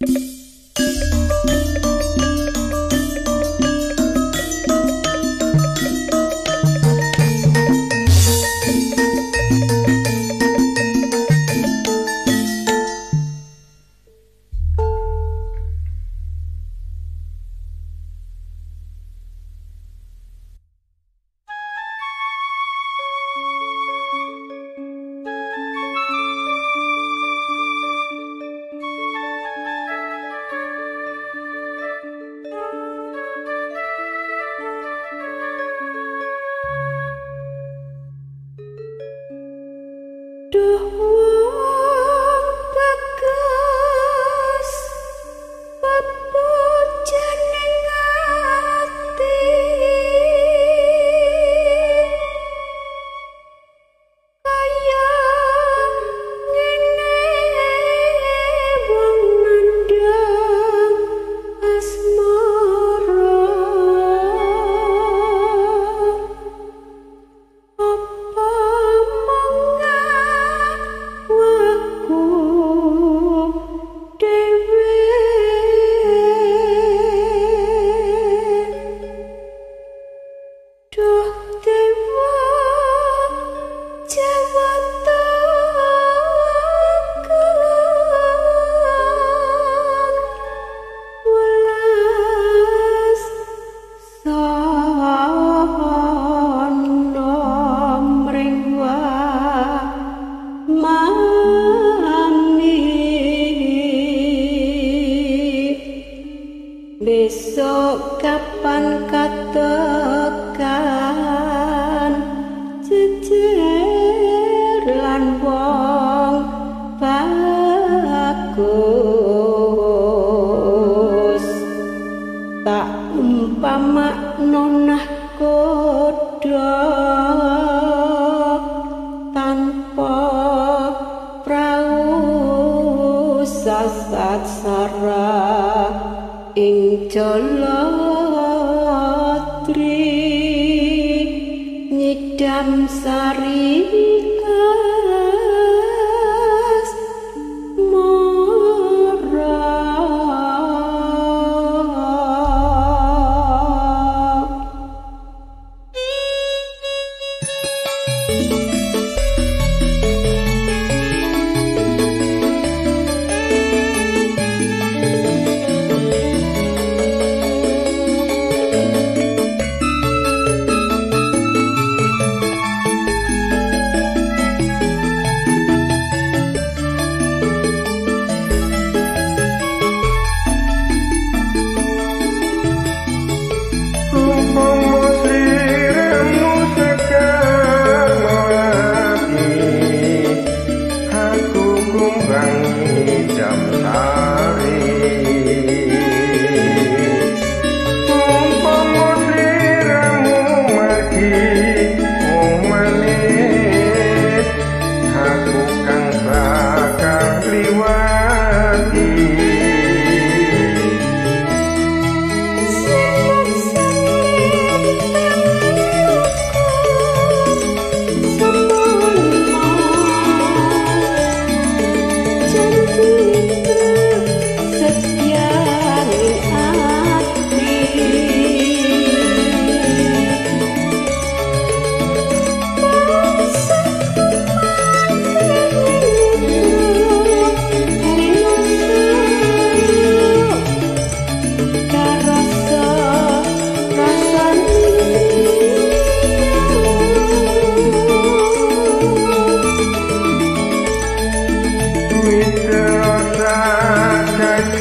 you Mitra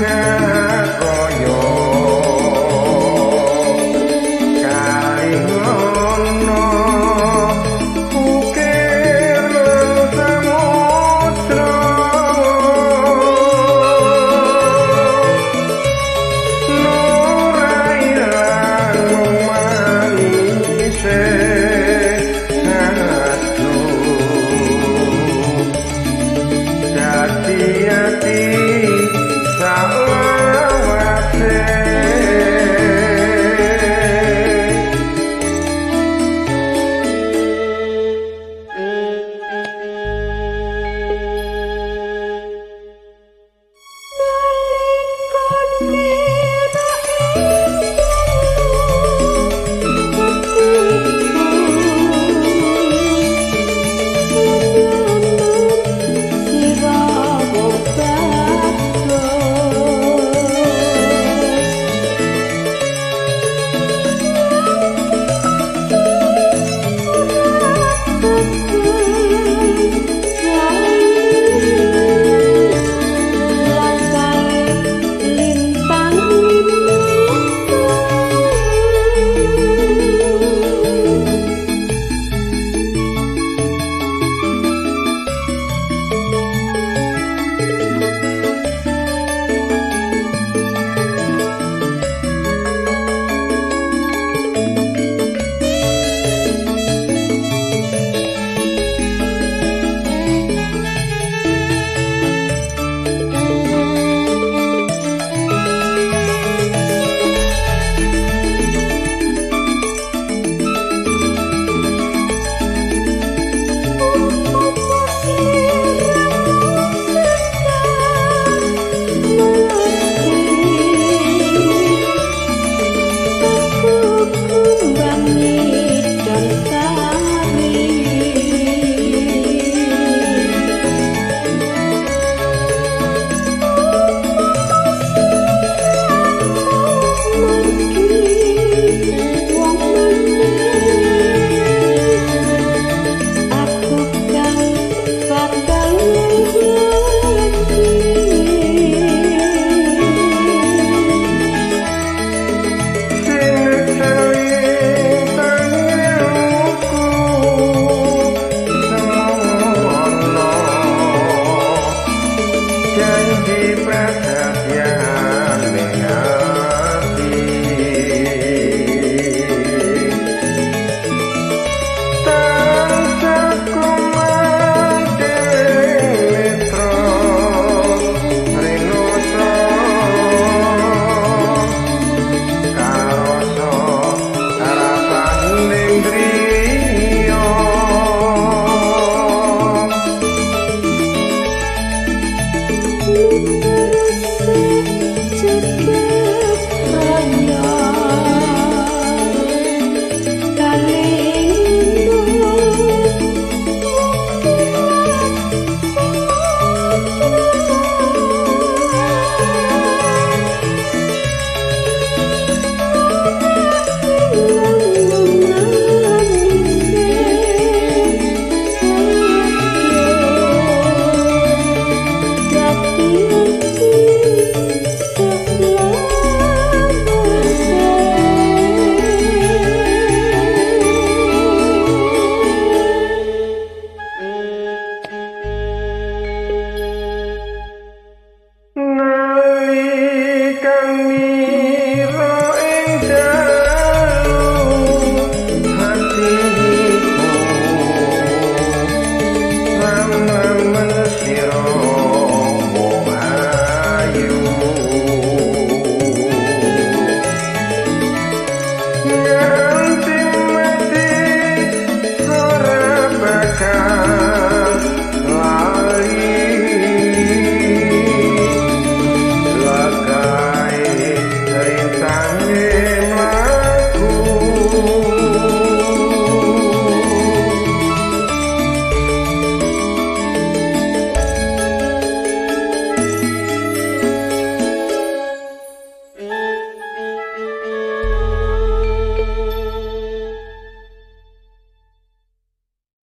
girl.